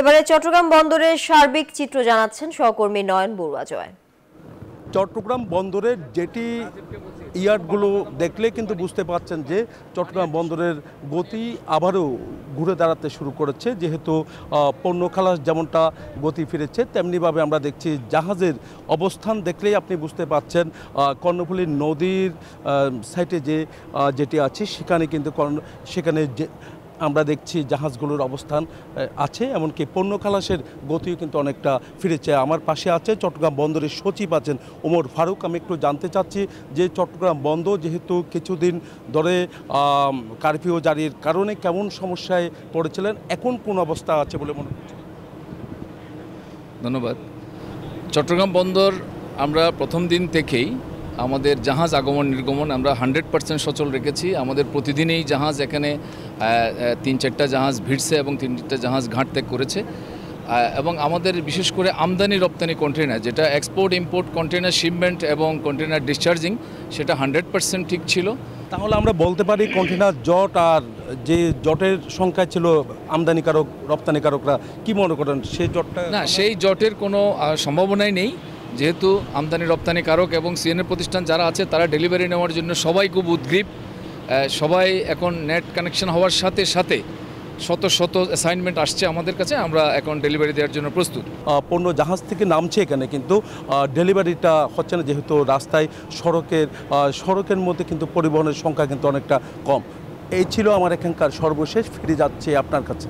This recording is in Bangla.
এবারে চট্টগ্রাম বন্দরের সার্বিক চিত্র জানাচ্ছেন সহকর্মী নয়ন বড়ুয়া জয়। চট্টগ্রাম বন্দরের যেটি ইয়ার্ডগুলো দেখলে কিন্তু বুঝতে পারছেন যে চট্টগ্রাম বন্দরের গতি আবারও ঘুরে দাঁড়াতে শুরু করেছে। যেহেতু পণ্য খালাস যেমনটা গতি ফিরেছে, তেমনিভাবে আমরা দেখছি জাহাজের অবস্থান দেখলেই আপনি বুঝতে পারছেন কর্ণফুলী নদীর সাইটে যে যেটি আছে, সেখানে কিন্তু সেখানে আমরা দেখছি জাহাজগুলোর অবস্থান আছে, এমনকি পণ্য খালাসের গতিও কিন্তু অনেকটা ফিরেছে। আমার পাশে আছে চট্টগ্রাম বন্দরের সচিব আছেন ওমর ফারুক। আমি একটু জানতে চাচ্ছি যে চট্টগ্রাম বন্দর যেহেতু কিছুদিন ধরে কারফিউ জারির কারণে কেমন সমস্যায় পড়েছিলেন, এখন কোন অবস্থা আছে বলে মনে হচ্ছে? ধন্যবাদ। চট্টগ্রাম বন্দর আমরা প্রথম দিন থেকেই আমাদের জাহাজ আগমন নির্গমন আমরা হান্ড্রেড পার্সেন্ট সচল রেখেছি। আমাদের প্রতিদিনই জাহাজ এখানে তিন চারটা জাহাজ ভিড়ছে এবং তিন চারটা জাহাজ ঘাট ত্যাগ করেছে। এবং আমাদের বিশেষ করে আমদানি রপ্তানি কন্টেনার যেটা এক্সপোর্ট ইম্পোর্ট কন্টেনার শিপমেন্ট এবং কন্টেনার ডিসচার্জিং সেটা হান্ড্রেড পার্সেন্ট ঠিক ছিল। তাহলে আমরা বলতে পারি কন্টেনার জট আর যে জটের সংখ্যা ছিল আমদানিকারক রপ্তানিকারকরা কি মনে করেন? সেই জটটা না সেই জটের কোনো সম্ভাবনাই নেই। যেহেতু আমদানি রপ্তানিকারক এবং সিএনএ প্রতিষ্ঠান যারা আছে, তারা ডেলিভারি নেওয়ার জন্য সবাই খুব উদ্গ্রীব। সবাই এখন নেট কানেকশন হওয়ার সাথে সাথে শত শত অ্যাসাইনমেন্ট আসছে আমাদের কাছে, আমরা এখন ডেলিভারি দেওয়ার জন্য প্রস্তুত। পণ্য জাহাজ থেকে নামছে এখানে, কিন্তু ডেলিভারিটা হচ্ছে না, যেহেতু রাস্তায় সড়কের সড়কের মধ্যে কিন্তু পরিবহনের সংখ্যা কিন্তু অনেকটা কম। এই ছিল আমার এখানকার সর্বশেষ, ফিরে যাচ্ছে আপনার কাছে।